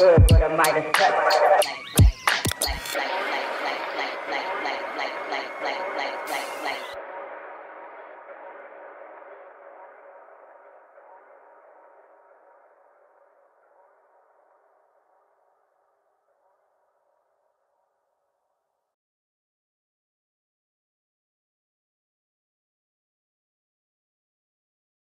good, but I might have touched.